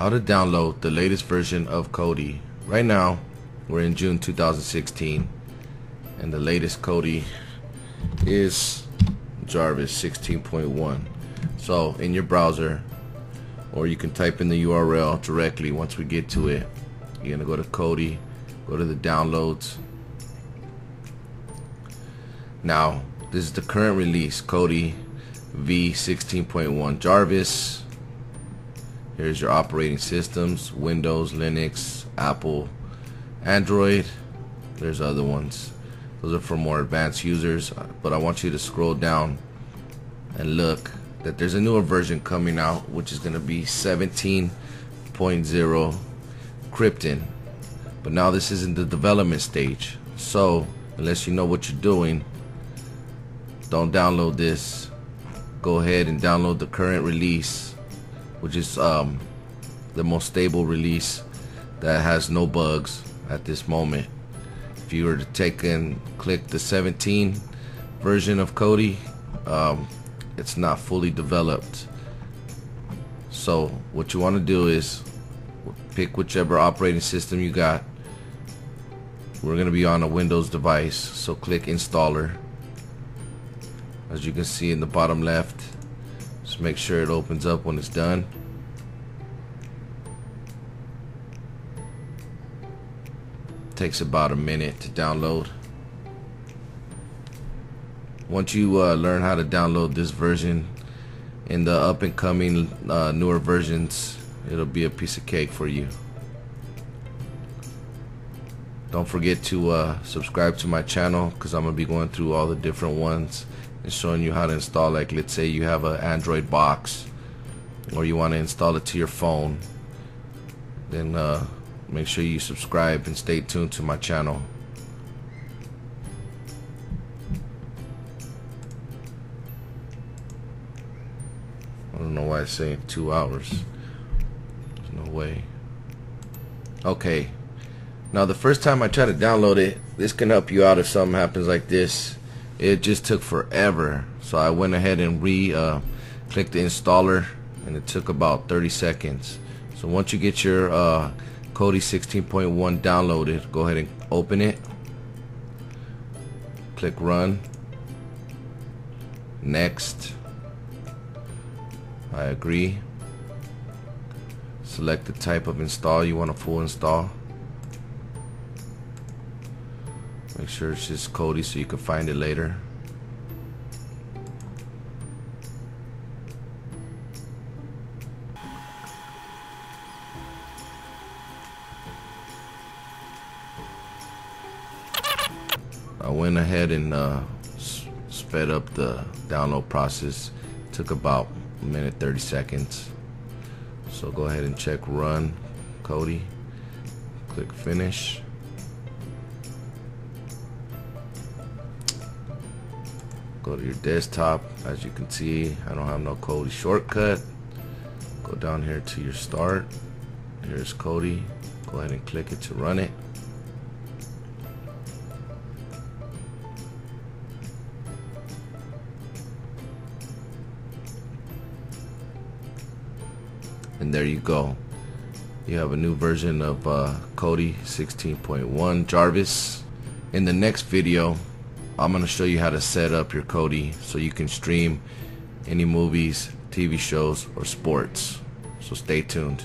how to download the latest version of Kodi. Right now, we're in June 2016, and the latest Kodi is Jarvis 16.1. So, in your browser, or you can type in the URL directly once we get to it. You're gonna go to Kodi, go to the downloads. Now, this is the current release, Kodi V16.1 Jarvis. Here's your operating systems, Windows, Linux, Apple, Android. There's other ones. Those are for more advanced users, but I want you to scroll down and look that there's a newer version coming out which is going to be 17.0 Krypton. But now this is in the development stage. So, unless you know what you're doing, don't download this. Go ahead and download the current release, which is um, the most stable release that has no bugs at this moment. If you were to take and click the 17 version of Kodi, um, it's not fully developed. So what you want to do is pick whichever operating system you got. We're going to be on a Windows device, so click installer as you can see in the bottom left make sure it opens up when it's done. Takes about a minute to download. Once you uh, learn how to download this version in the up and coming uh, newer versions it'll be a piece of cake for you. Don't forget to uh, subscribe to my channel because I'm gonna be going through all the different ones and showing you how to install like let's say you have an Android box or you want to install it to your phone then uh, make sure you subscribe and stay tuned to my channel. I don't know why it's saying two hours. There's no way. Okay. Now the first time I try to download it this can help you out if something happens like this it just took forever. So I went ahead and re uh, clicked the installer and it took about 30 seconds. So once you get your uh, Kodi 16.1 downloaded go ahead and open it. Click run. Next. I agree. Select the type of install you want a full install Make sure it's just Kodi so you can find it later. I went ahead and uh, sped up the download process. It took about a minute 30 seconds. So go ahead and check run Kodi. Click finish. Go to your desktop as you can see. I don't have no Kodi shortcut. Go down here to your start. Here's Kodi go ahead and click it to run it. And there you go. You have a new version of uh, Kodi 16.1 Jarvis. In the next video I'm going to show you how to set up your Kodi so you can stream any movies, TV shows, or sports. So stay tuned.